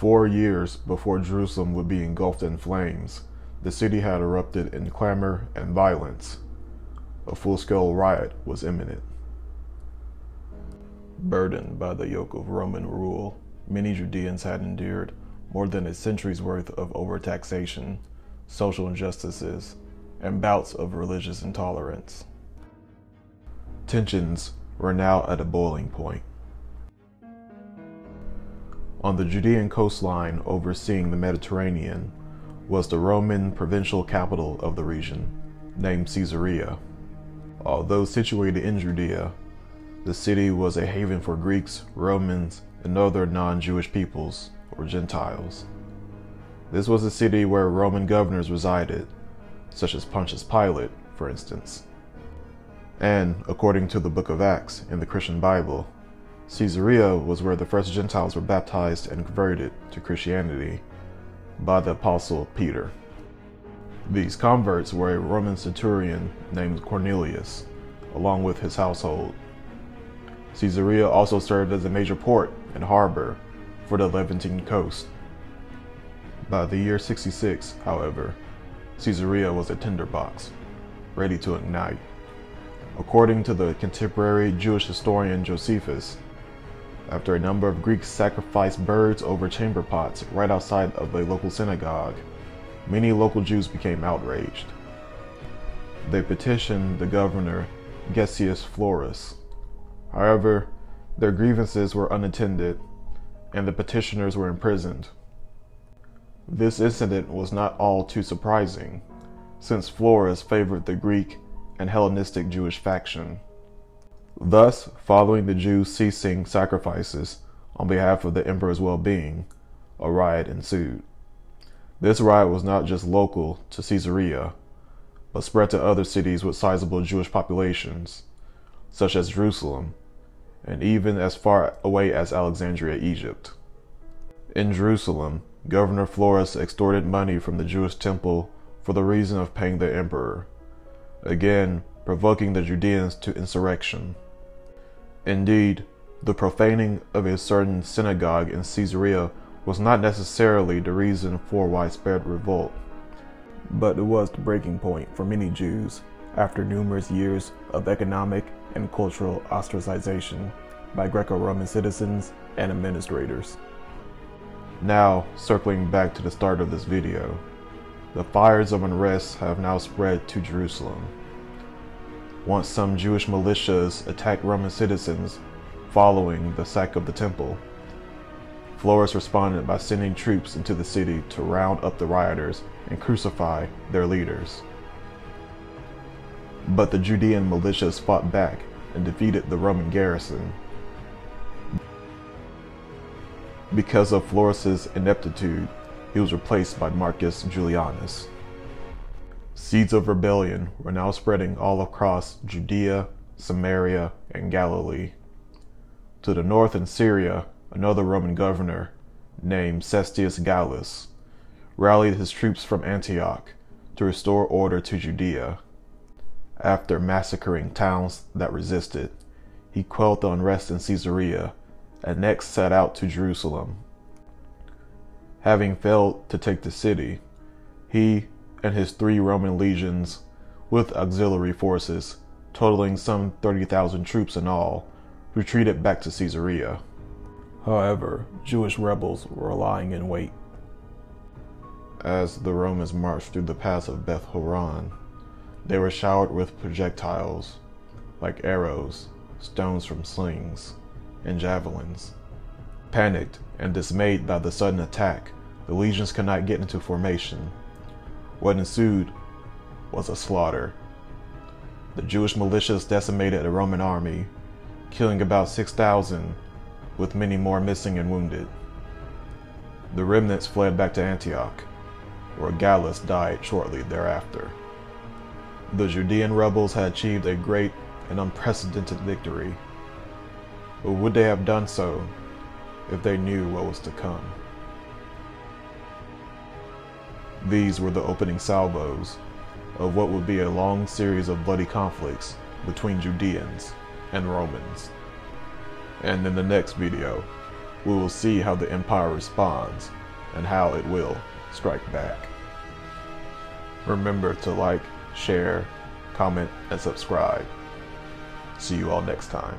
Four years before Jerusalem would be engulfed in flames, the city had erupted in clamor and violence. A full scale riot was imminent. Burdened by the yoke of Roman rule, many Judeans had endured more than a century's worth of overtaxation, social injustices, and bouts of religious intolerance. Tensions were now at a boiling point. On the Judean coastline overseeing the Mediterranean was the Roman provincial capital of the region, named Caesarea. Although situated in Judea, the city was a haven for Greeks, Romans, and other non Jewish peoples or Gentiles. This was a city where Roman governors resided, such as Pontius Pilate, for instance. And, according to the book of Acts in the Christian Bible, Caesarea was where the first Gentiles were baptized and converted to Christianity by the Apostle Peter. These converts were a Roman centurion named Cornelius, along with his household. Caesarea also served as a major port and harbor for the Levantine coast. By the year 66, however, Caesarea was a tinderbox, ready to ignite. According to the contemporary Jewish historian Josephus, after a number of Greeks sacrificed birds over chamber pots right outside of a local synagogue, many local Jews became outraged. They petitioned the governor Gessius Florus. However, their grievances were unattended, and the petitioners were imprisoned. This incident was not all too surprising, since Florus favored the Greek and Hellenistic Jewish faction. Thus, following the Jews ceasing sacrifices on behalf of the emperor's well being, a riot ensued. This riot was not just local to Caesarea, but spread to other cities with sizable Jewish populations, such as Jerusalem, and even as far away as Alexandria, Egypt. In Jerusalem, Governor Florus extorted money from the Jewish temple for the reason of paying the emperor, again provoking the Judeans to insurrection. Indeed, the profaning of a certain synagogue in Caesarea was not necessarily the reason for widespread revolt, but it was the breaking point for many Jews after numerous years of economic and cultural ostracization by Greco Roman citizens and administrators. Now, circling back to the start of this video, the fires of unrest have now spread to Jerusalem. Once some Jewish militias attacked Roman citizens following the sack of the temple, Florus responded by sending troops into the city to round up the rioters and crucify their leaders. But the Judean militias fought back and defeated the Roman garrison. Because of Florus's ineptitude, he was replaced by Marcus Julianus. Seeds of rebellion were now spreading all across Judea, Samaria, and Galilee. To the north in Syria, another Roman governor, named Cestius Gallus, rallied his troops from Antioch to restore order to Judea. After massacring towns that resisted, he quelled the unrest in Caesarea and next set out to Jerusalem. Having failed to take the city, he and his three Roman legions, with auxiliary forces, totaling some 30,000 troops in all, retreated back to Caesarea. However, Jewish rebels were lying in wait. As the Romans marched through the pass of Beth Horon, they were showered with projectiles, like arrows, stones from slings, and javelins. Panicked and dismayed by the sudden attack, the legions could not get into formation. What ensued was a slaughter. The Jewish militias decimated the Roman army, killing about 6,000, with many more missing and wounded. The remnants fled back to Antioch, where Gallus died shortly thereafter. The Judean rebels had achieved a great and unprecedented victory but would they have done so if they knew what was to come? These were the opening salvos of what would be a long series of bloody conflicts between Judeans and Romans. And in the next video, we will see how the Empire responds and how it will strike back. Remember to like, share, comment, and subscribe. See you all next time.